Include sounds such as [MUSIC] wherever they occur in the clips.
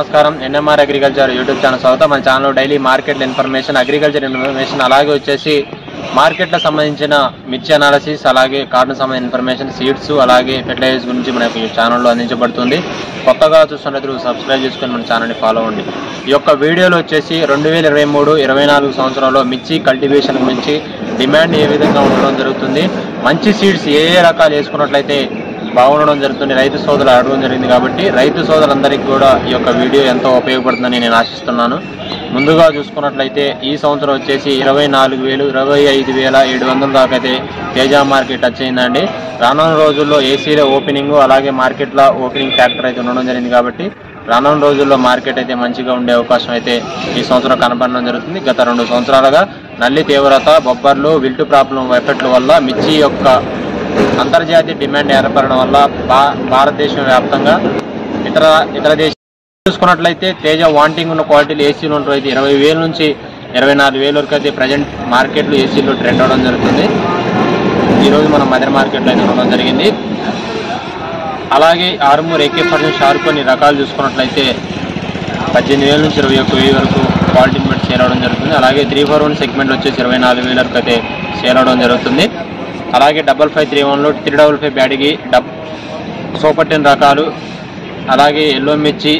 నమస్కారం. NMR agriculture YouTube channel స్వాగతం. మన ఛానల్లో daily market information agriculture information అలాగే వచ్చేసి మార్కెట్లకు సంబంధించిన మిర్చి అనాలసిస్ అలాగే కార్డు సంబంధించిన ఇన్ఫర్మేషన్ సీడ్స్ అలాగే ఫెర్టిలైజర్స్ గురించి మనకు ఛానల్లో అందించబడుతుంది. కొత్తగా చూస్తున్నట్లు సబ్స్క్రైబ్ చేసుకొని మన ఛానల్ని ఫాలో అవ్వండి. ఈ యొక్క వీడియోలో వచ్చేసి రెండు వేల ఇరవై మూడు ఇరవై నాలుగు సంవత్సరంలో మిర్చి కల్టివేషన్ గురించి డిమాండ్ ఏ విధంగా ఉండడం జరుగుతుంది? మంచి సీడ్స్ ఏ ఏ రకాలు వేసుకున్నట్లయితే బాగుండడం జరుగుతుంది రైతు సోదరులు అడగడం జరిగింది కాబట్టి రైతు సోదరులందరికీ కూడా ఈ యొక్క వీడియో ఎంతో ఉపయోగపడుతుందని నేను ఆశిస్తున్నాను. ముందుగా చూసుకున్నట్లయితే ఈ సంవత్సరం వచ్చేసి ఇరవై నాలుగు వేలు ఇరవై ఐదు వేల ఏడు వందల దాకా అయితే తేజ మార్కెట్ టచ్ అయిందండి. రానున్న రోజుల్లో ఏసీలో ఓపెనింగ్ అలాగే మార్కెట్లో ఓపెనింగ్ ఫ్యాక్టర్ అయితే ఉండడం జరిగింది కాబట్టి రానున్న రోజుల్లో మార్కెట్ అయితే మంచిగా ఉండే అవకాశం అయితే ఈ సంవత్సరం కనపడడం జరుగుతుంది. గత రెండు సంవత్సరాలుగా నల్లి తీవ్రత బొబ్బర్లు విల్టు ప్రాబ్లం ఎఫెక్ట్ల వల్ల మిర్చి యొక్క అంతర్జాతీయ డిమాండ్ ఏర్పడడం వల్ల భా భారతదేశం వ్యాప్తంగా ఇతర ఇతర దేశ చూసుకున్నట్లయితే తేజ వాంటింగ్ ఉన్న క్వాలిటీలు ఏసీలు ఉంటాయి అయితే ఇరవై వేల నుంచి ఇరవై నాలుగు వేల వరకు అయితే ప్రజెంట్ మార్కెట్లో ఏసీలో ట్రెండ్ అవడం జరుగుతుంది. ఈరోజు మనం మదర్ మార్కెట్లో అయితే ఉండడం జరిగింది. అలాగే ఆరుమూరు ఏకే పర్సెంట్ షార్క్ కొన్ని రకాలు చూసుకున్నట్లయితే పద్దెనిమిది వేల నుంచి ఇరవై ఒక్క వెయ్యి వరకు క్వాలిటీని బట్టి సేల్ అవడం జరుగుతుంది. అలాగే త్రీ ఫోర్ వన్ సెగ్మెంట్ వచ్చేసి ఇరవై నాలుగు వేల వరకు అయితే సేల్ అవడం జరుగుతుంది. అలాగే డబల్ ఫైవ్ త్రీ వన్లో త్రీ డబల్ ఫైవ్ బ్యాడ్కి డబ్ సూపర్ టెన్ రకాలు అలాగే ఎల్లో మిర్చి.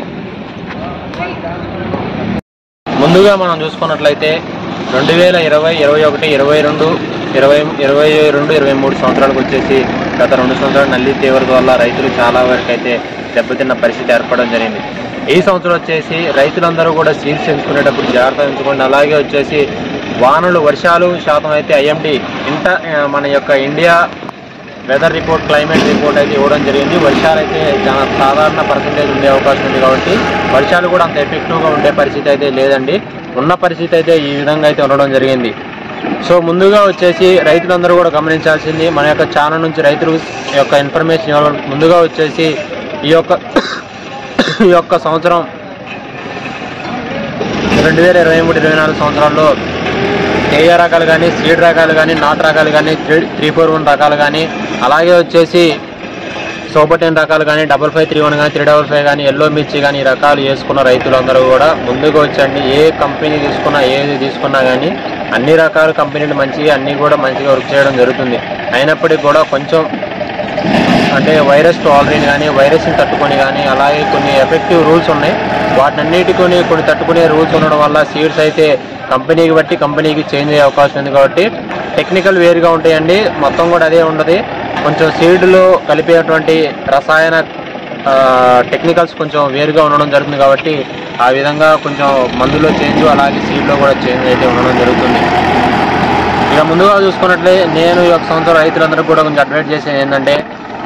ముందుగా మనం చూసుకున్నట్లయితే రెండు వేల ఇరవై ఇరవై ఒకటి ఇరవై రెండు ఇరవై ఇరవై రెండు ఇరవై మూడు సంవత్సరాలకు వచ్చేసి గత రెండు సంవత్సరాలు నల్లి తీవ్రత వల్ల రైతులు చాలా వరకు అయితే దెబ్బతిన్న పరిస్థితి ఏర్పడడం జరిగింది. ఈ సంవత్సరం వచ్చేసి రైతులందరూ కూడా సీడ్స్ ఎంచుకునేటప్పుడు జాగ్రత్త ఎంచుకోండి. అలాగే వచ్చేసి వానలు వర్షాలు శాతం అయితే ఐఎండి ఇంట మన యొక్క India weather report climate report అయితే ఇవ్వడం జరిగింది. వర్షాలు అయితే చాలా సాధారణ పర్సంటేజ్ ఉండే అవకాశం ఉంది కాబట్టి వర్షాలు కూడా అంత ఎఫెక్టివ్గా ఉండే పరిస్థితి అయితే లేదండి. ఉన్న పరిస్థితి అయితే ఈ విధంగా అయితే ఉండడం జరిగింది. సో ముందుగా వచ్చేసి రైతులందరూ కూడా గమనించాల్సింది మన యొక్క ఛానల్ నుంచి రైతులు యొక్క ఇన్ఫర్మేషన్ ఇవ్వడం ముందుగా వచ్చేసి ఈ యొక్క [COUGHS] ఈ యొక్క సంవత్సరం రెండు వేల ఇరవై మూడు ఇరవై నాలుగు సంవత్సరాల్లో తేజ రకాలు కానీ సీడ్ రకాలు కానీ నాటు రకాలు కానీ త్రీ త్రీ ఫోర్ వన్ రకాలు కానీ అలాగే వచ్చేసి సూపర్ టెన్ రకాలు కానీ డబల్ ఫైవ్ త్రీ వన్ కానీ త్రీ డబల్ ఫైవ్ కానీ ఎల్లో మిర్చి కానీ ఈ రకాలు వేసుకున్న రైతులందరూ కూడా ముందుకు వచ్చండి. ఏ కంపెనీ తీసుకున్నా ఏది తీసుకున్నా కానీ అన్ని రకాల కంపెనీలు మంచిగా అన్నీ కూడా మంచిగా వర్క్ చేయడం జరుగుతుంది. అయినప్పటికీ కూడా కొంచెం అంటే వైరస్ టాలరెంట్ కానీ వైరస్ని తట్టుకొని కానీ అలాగే కొన్ని ఎఫెక్టివ్ రూల్స్ ఉన్నాయి. వాటినన్నిటి కొన్ని కొన్ని తట్టుకునే రూల్స్ ఉండడం వల్ల సీడ్స్ అయితే కంపెనీకి బట్టి కంపెనీకి చేంజ్ అయ్యే అవకాశం ఉంది కాబట్టి టెక్నికల్ వేరుగా ఉంటాయండి. మొత్తం కూడా అదే ఉండదు. కొంచెం సీడ్లో కలిపేటువంటి రసాయన టెక్నికల్స్ కొంచెం వేరుగా ఉండడం జరుగుతుంది కాబట్టి ఆ విధంగా కొంచెం మందులో చేంజ్ అలాగే సీడ్లో కూడా చేంజ్ అయితే ఉండడం జరుగుతుంది. ఇక ముందుగా చూసుకున్నట్లే నేను ఈ యొక్క సంవత్సరం రైతులందరూ కూడా కొంచెం అడ్వైట్ చేసేది ఏంటంటే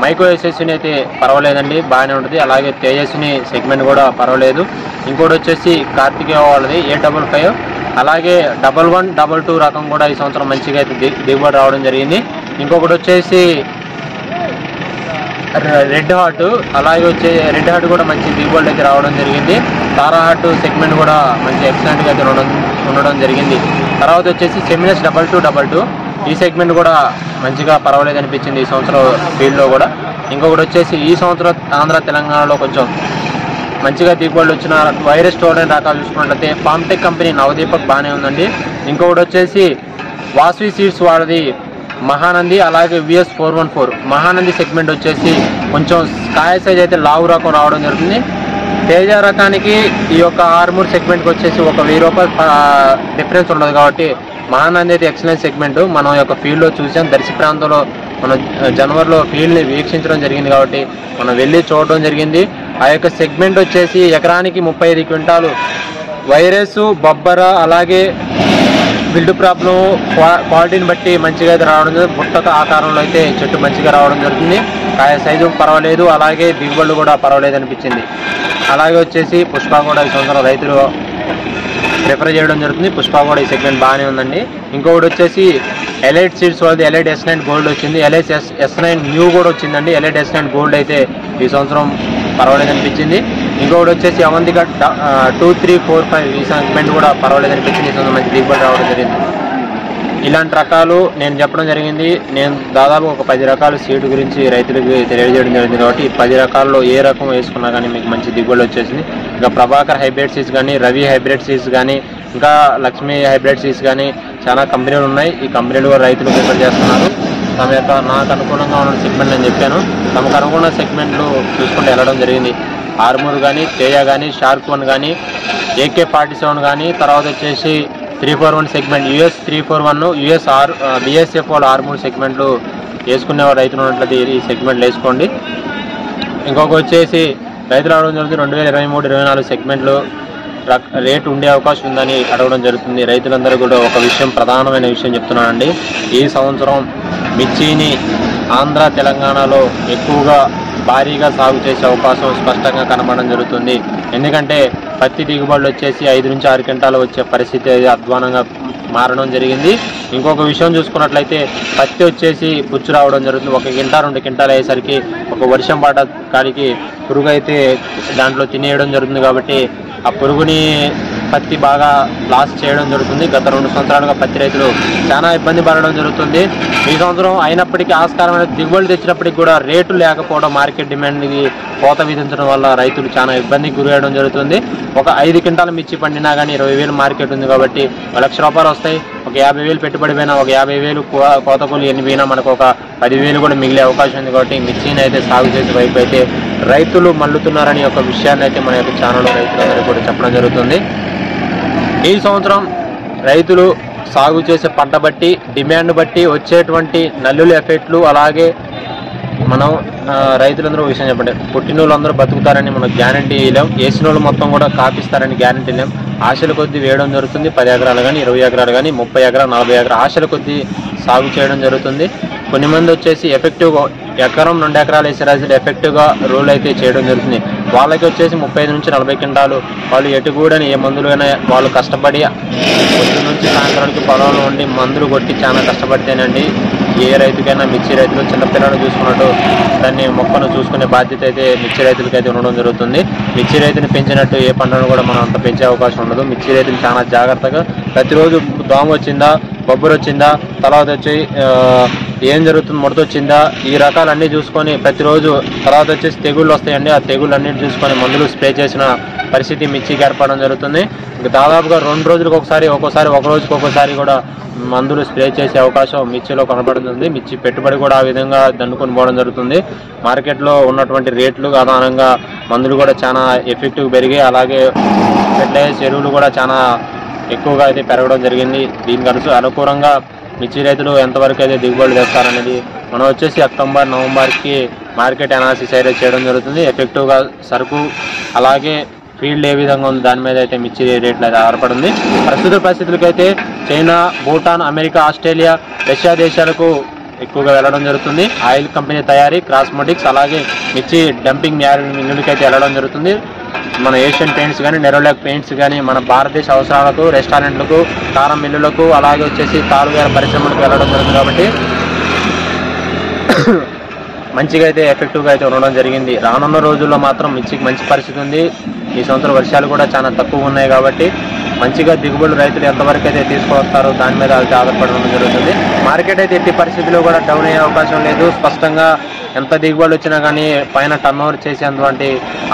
మైక్రో ఎస్ఎస్సీని అయితే పర్వాలేదండి బాగానే ఉంటుంది. అలాగే తేజస్విని సెగ్మెంట్ కూడా పర్వాలేదు. ఇంకోటి వచ్చేసి కార్తికేయ వాళ్ళది ఏ డబుల్ ఫైవ్ అలాగే డబల్ వన్ డబల్ టూ రకం కూడా ఈ సంవత్సరం మంచిగా అయితే ది- దిగుబడి రావడం జరిగింది. ఇంకొకటి వచ్చేసి రె- రెడ్ హార్ట్ అలాగే వచ్చే రెడ్ హార్ట్ కూడా మంచి దిగుబడి అయితే రావడం జరిగింది. తారా హార్ట్ సెగ్మెంట్ కూడా మంచి ఎక్సలెంట్గా అయితే ఉండడం ఉండడం జరిగింది. తర్వాత వచ్చేసి Seminis double two double two. ఈ సెగ్మెంట్ కూడా మంచిగా పర్వాలేదు అనిపించింది ఈ సంవత్సరం ఫీల్డ్లో కూడా. ఇంకొకటి వచ్చేసి ఈ సంవత్సరం ఆంధ్ర తెలంగాణలో కొంచెం మంచిగా దిగుబడులు వచ్చిన వైరస్ స్టోరెంట్ రకాలు చూసుకున్నట్లయితే పామ్టెక్ కంపెనీ నవదీపక్ బాగానే ఉందండి. ఇంకొకటి వచ్చేసి వాసవి సీడ్స్ వాళ్ళది మహానంది అలాగే VS four one four. Mahanandi segment వచ్చేసి కొంచెం కాయ సైజ్ అయితే లావు రకం రావడం జరుగుతుంది. తేజ రకానికి ఈ యొక్క ఆర్మూర్ సెగ్మెంట్కి వచ్చేసి ఒక వెయ్యి రూపాయలు డిఫరెన్స్ ఉండదు కాబట్టి మహానంది అయితే ఎక్సలెంట్ సెగ్మెంట్. మనం యొక్క ఫీల్డ్లో చూసాం. దర్శి ప్రాంతంలో మన జనవరిలో ఫీల్డ్ని వీక్షించడం జరిగింది కాబట్టి మనం వెళ్ళి చూడడం జరిగింది. ఆ యొక్క సెగ్మెంట్ వచ్చేసి ఎకరానికి ముప్పై ఐదు క్వింటాలు. వైరస్ బొబ్బర అలాగే బిల్డ్ ప్రాబ్లం క్వాలిటీని బట్టి మంచిగా అయితే రావడం జరుగుతుంది. పుట్టక ఆకారంలో అయితే చెట్టు మంచిగా రావడం జరుగుతుంది. కాయ సైజు పర్వాలేదు. అలాగే దిగుబడులు కూడా పర్వాలేదు అనిపించింది. అలాగే వచ్చేసి పుష్ప కూడా ఈ సంవత్సరం రైతులు ప్రిఫర్ చేయడం జరుగుతుంది. పుష్ప కూడా ఈ సెగ్మెంట్ బాగానే ఉందండి. ఇంకొకటి వచ్చేసి ఎలైట్ సీడ్స్ వాళ్ళది ఎలైట్ ఎస్ నైన్ గోల్డ్ వచ్చింది. Elite S S nine new కూడా వచ్చిందండి. ఎలైట్ ఎస్ నైన్ గోల్డ్ అయితే ఈ సంవత్సరం పర్వాలేదు అనిపించింది. ఇంకొకటి వచ్చేసి అవంతిగా టూ త్రీ ఫోర్ ఫైవ్ ఈ సెగ్మెంట్ కూడా పర్వాలేదు అనిపించింది. ఈ సంవత్సరం మంచి దిగుబడి రావడం జరిగింది. ఇలాంటి రకాలు నేను చెప్పడం జరిగింది. నేను దాదాపు ఒక పది రకాల సీడ్ గురించి రైతులకు తెలియజేయడం జరిగింది కాబట్టి ఈ పది రకాల్లో ఏ రకం వేసుకున్నా కానీ మీకు మంచి దిగుబడి వచ్చేసింది. ఇంకా ప్రభాకర్ హైబ్రిడ్ సీడ్స్ కానీ రవి హైబ్రిడ్ సీడ్స్ కానీ ఇంకా లక్ష్మీ హైబ్రిడ్ సీడ్స్ కానీ చాలా కంపెనీలు ఉన్నాయి. ఈ కంపెనీలు కూడా రైతులు ప్రిఫర్ చేస్తున్నారు. తమ యొక్క నాకు అనుకూలంగా ఉన్న సెగ్మెంట్ నేను చెప్పాను. తమకు అనుకున్న సెగ్మెంట్లు చూసుకుంటూ వెళ్ళడం జరిగింది. ఆర్మూర్ కానీ తేజ కానీ షార్క్ వన్ కానీ ఏకే ఫార్టీ సెవెన్ కానీ తర్వాత వచ్చేసి three four one segment US three four one US R BSF వాళ్ళు ఆర్మూర్ సెగ్మెంట్లు వేసుకునే రైతులు ఉన్నట్లయితే ఈ సెగ్మెంట్లు వేసుకోండి. ఇంకొక వచ్చేసి రైతులు అడగడం జరుగుతుంది. రెండు వేల ఇరవై మూడు ఇరవై నాలుగు సెగ్మెంట్లు రేటు ఉండే అవకాశం ఉందని అడగడం జరుగుతుంది. రైతులందరూ కూడా ఒక విషయం ప్రధానమైన విషయం చెప్తున్నానండి. ఈ సంవత్సరం మిర్చిని ఆంధ్ర తెలంగాణలో ఎక్కువగా భారీగా సాగు చేసే అవకాశం స్పష్టంగా కనబడడం జరుగుతుంది. ఎందుకంటే పత్తి దిగుబడులు వచ్చేసి ఐదు నుంచి ఆరు క్వింటాలు వచ్చే పరిస్థితి అది అధ్వానంగా మారడం జరిగింది. ఇంకొక విషయం చూసుకున్నట్లయితే పత్తి వచ్చేసి పుచ్చు రావడం జరుగుతుంది. ఒక గింట రెండు గింటాలు అయ్యేసరికి ఒక వర్షం పాట కాడికి పురుగు అయితే దాంట్లో తినేయడం జరుగుతుంది కాబట్టి ఆ పురుగుని పత్తి బాగా లాస్ చేయడం జరుగుతుంది. గత రెండు సంవత్సరాలుగా పత్తి రైతులు చాలా ఇబ్బంది పడడం జరుగుతుంది. ఈ సంవత్సరం అయినప్పటికీ ఆస్కారమైన దిగుబడి తెచ్చినప్పటికీ కూడా రేటు లేకపోవడం మార్కెట్ డిమాండ్కి కోత విధించడం వల్ల రైతులు చాలా ఇబ్బందికి గురయ్యడం జరుగుతుంది. ఒక ఐదు క్వింటాల మిర్చి పండినా కానీ ఇరవై వేలు మార్కెట్ ఉంది కాబట్టి ఒక లక్ష రూపాయలు వస్తాయి. ఒక యాభై వేలు పెట్టుబడి పోయినా ఒక యాభై వేలు కో- కోత కూలి ఎన్ని పోయినా మనకు ఒక పదివేలు కూడా మిగిలే అవకాశం ఉంది కాబట్టి మిర్చిని అయితే సాగు చేసే వైపు అయితే రైతులు మల్లుతున్నారని ఒక విషయాన్ని అయితే మన యొక్క ఛానల్లో రైతులందరూ కూడా చెప్పడం జరుగుతుంది. ఈ సంవత్సరం రైతులు సాగు చేసే పంట బట్టి డిమాండ్ బట్టి వచ్చేటువంటి నల్లుల ఎఫెక్ట్లు అలాగే మనం రైతులందరూ ఒక విషయం చెప్పండి. పుట్టిన వాళ్ళందరూ బతుకుతారని మనం గ్యారంటీ లేం వేసిన వాళ్ళు మొత్తం కూడా కాపిస్తారని గ్యారంటీ లేం ఆశల కొద్దీ వేయడం జరుగుతుంది. పది ఎకరాలు కానీ ఇరవై ఎకరాలు కానీ ముప్పై ఎకరాలు నలభై ఎకరాలు ఆశల కొద్దీ సాగు చేయడం జరుగుతుంది. కొన్ని మంది వచ్చేసి ఎఫెక్టివ్గా ఎకరం రెండు ఎకరాలు వేసే రైతులు ఎఫెక్టివ్గా రూల్ అయితే చేయడం జరుగుతుంది. వాళ్ళకి వచ్చేసి ముప్పై నుంచి నలభై కింటాలు వాళ్ళు ఎటు ఏ మందులు వాళ్ళు కష్టపడి పొద్దు నుంచి సాయంత్రానికి పొలంలో ఉండి మందులు కొట్టి చాలా కష్టపడితేనండి ఏ రైతుకైనా మిర్చి రైతులు చిన్నపిల్లలు చూసుకున్నట్టు దాన్ని మొక్కను చూసుకునే బాధ్యత అయితే మిర్చి రైతులకి అయితే ఉండడం జరుగుతుంది. మిర్చి రైతుని పెంచినట్టు ఏ పంటను కూడా మనం అంత పెంచే అవకాశం ఉండదు. మిర్చి రైతులు చాలా జాగ్రత్తగా ప్రతిరోజు దోమ వచ్చిందా బొబ్బరు వచ్చిందా తర్వాత వచ్చి ఏం జరుగుతుంది? ముడత వచ్చిందా ఈ రకాలన్నీ చూసుకొని ప్రతిరోజు తర్వాత వచ్చేసి తెగుళ్ళు వస్తాయండి. ఆ తెగుళ్ళు అన్నిటి చూసుకొని మందులు స్ప్రే చేసిన పరిస్థితి మిర్చికి ఏర్పడడం జరుగుతుంది. దాదాపుగా రెండు రోజులకు ఒకసారి ఒక్కోసారి ఒక రోజుకి ఒక్కోసారి కూడా మందులు స్ప్రే చేసే అవకాశం మిర్చిలో కనబడుతుంది. మిర్చి పెట్టుబడి కూడా ఆ విధంగా దండుకొని పోవడం జరుగుతుంది. మార్కెట్లో ఉన్నటువంటి రేట్లు ఆధారంగా మందులు కూడా చాలా ఎఫెక్టివ్ పెరిగాయి అలాగే పెట్టే చెరువులు కూడా చాలా ఎక్కువగా అయితే పెరగడం జరిగింది. దీనికి అనుసు అనుకూలంగా మిర్చి రైతులు ఎంతవరకు అయితే దిగుబడులు తెస్తారనేది మనం వచ్చేసి అక్టోబర్ నవంబర్కి మార్కెట్ అనాలిసిస్ అయితే చేయడం జరుగుతుంది. ఎఫెక్టివ్గా సరుకు అలాగే ఫీల్డ్ ఏ విధంగా ఉంది దాని మీద అయితే మిర్చి రేట్లు అయితే ఆధారపడింది ప్రస్తుత పరిస్థితులకైతే China Bhutan America Australia Russia దేశాలకు ఎక్కువగా వెళ్ళడం జరుగుతుంది. ఆయిల్ కంపెనీ తయారీ క్రాస్మోటిక్స్ అలాగే మిర్చి డంపింగ్ మిల్లులకి అయితే వెళ్ళడం జరుగుతుంది. మన ఏషియన్ పెయింట్స్ కానీ నెరోలాక్ పెయింట్స్ కానీ మన భారతదేశ అవసరాలకు రెస్టారెంట్లకు కారం మిల్లులకు అలాగే వచ్చేసి తాలువేల పరిశ్రమలకు వెళ్ళడం జరుగుతుంది కాబట్టి మంచిగా అయితే ఎఫెక్టివ్గా అయితే ఉండడం జరిగింది. రానున్న రోజుల్లో మాత్రం మిర్చికి మంచి పరిస్థితి ఉంది. ఈ సంవత్సరం వర్షాలు కూడా చాలా తక్కువ ఉన్నాయి కాబట్టి మంచిగా దిగుబడులు రైతులు ఎంతవరకు అయితే తీసుకొస్తారో దాని మీద అయితే ఆధారపడడం జరుగుతుంది. మార్కెట్ అయితే ఎట్టి పరిస్థితిలో కూడా డౌన్ అయ్యే అవకాశం లేదు. స్పష్టంగా ఎంత దిగుబడి వచ్చినా కానీ పైన టర్న్ ఓవర్ చేసేటువంటి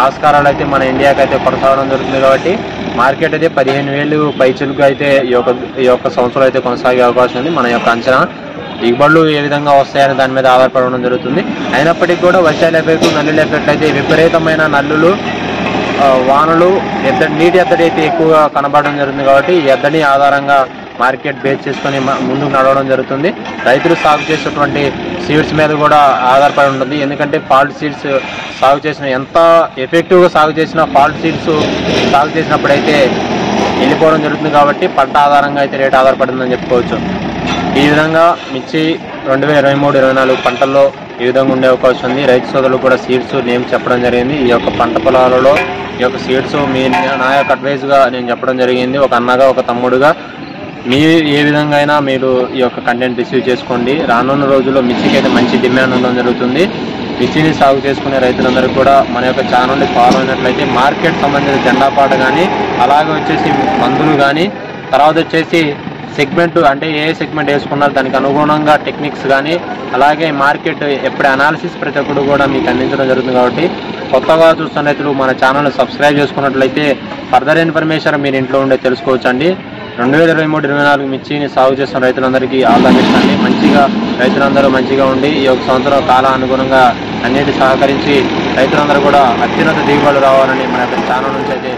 ఆస్కారాలు అయితే మన ఇండియాకి అయితే కొనసాగడం జరుగుతుంది కాబట్టి మార్కెట్ అయితే పదిహేను వేలు పైచులుగా అయితే ఈ యొక్క ఈ యొక్క సంవత్సరం అయితే కొనసాగే అవకాశం ఉంది. మన యొక్క అంచనా దిగుబడులు ఏ విధంగా వస్తాయని దాని మీద ఆధారపడడం జరుగుతుంది. అయినప్పటికీ కూడా వర్షాల ఎఫెక్ట్ నల్లుల ఎఫెక్ట్ అయితే విపరీతమైన నల్లులు వానలు ఎద్దడి నీటి ఎద్దడి అయితే ఎక్కువగా కనబడడం జరుగుతుంది కాబట్టి ఈ ఎద్దడి ఆధారంగా మార్కెట్ బేస్ చేసుకొని ముందుకు నడవడం జరుగుతుంది. రైతులు సాగు చేసేటువంటి సీడ్స్ మీద కూడా ఆధారపడి ఉంటుంది. ఎందుకంటే ఫాల్ట్ సీడ్స్ సాగు చేసిన ఎంత ఎఫెక్టివ్గా సాగు చేసినా ఫాల్ట్ సీడ్స్ సాగు చేసినప్పుడైతే వెళ్ళిపోవడం జరుగుతుంది కాబట్టి పంట ఆధారంగా అయితే రేటు ఆధారపడిందని చెప్పుకోవచ్చు. ఈ విధంగా మిర్చి రెండు వేల ఇరవై మూడు ఇరవై నాలుగు పంటల్లో ఈ విధంగా ఉండే అవకాశం ఉంది. రైతు సోదరులు కూడా సీడ్స్ నేమ్ చెప్పడం జరిగింది. ఈ యొక్క పంట పొలాలలో ఈ యొక్క సీడ్స్ మీ నా యొక్క అడ్వైజ్గా నేను చెప్పడం జరిగింది. ఒక అన్నగా ఒక తమ్ముడుగా మీ ఏ విధంగా అయినా మీరు ఈ యొక్క కంటెంట్ రిసీవ్ చేసుకోండి. రానున్న రోజుల్లో మిర్చికి అయితే మంచి డిమాండ్ ఉండడం జరుగుతుంది. మిర్చిని సాగు చేసుకునే రైతులందరూ కూడా మన యొక్క ఛానల్ని ఫాలో అయినట్లయితే మార్కెట్ సంబంధించిన జెండా పాట కానీ అలాగే వచ్చేసి మందులు కానీ తర్వాత వచ్చేసి సెగ్మెంట్ అంటే ఏ సెగ్మెంట్ వేసుకున్నారు దానికి అనుగుణంగా టెక్నిక్స్ కానీ అలాగే మార్కెట్ ఎప్పుడు అనాలిసిస్ ప్రతి ఒక్కరు కూడా మీకు అందించడం జరుగుతుంది కాబట్టి కొత్తగా చూస్తున్న రైతులు మన ఛానల్ సబ్స్క్రైబ్ చేసుకున్నట్లయితే ఫర్దర్ ఇన్ఫర్మేషన్ మీరు ఇంట్లో ఉండే తెలుసుకోవచ్చండి. రెండు వేల ఇరవై మూడు ఇరవై నాలుగు మిర్చిని సాగు చేస్తున్న రైతులందరికీ ఆల్ మంచిగా రైతులందరూ మంచిగా ఉండి ఈ యొక్క సంవత్సరం కాల అనుగుణంగా అన్నిటి సహకరించి రైతులందరూ కూడా అత్యున్నత దిగుబడులు రావాలని మన యొక్క ఛానల్ నుంచి అయితే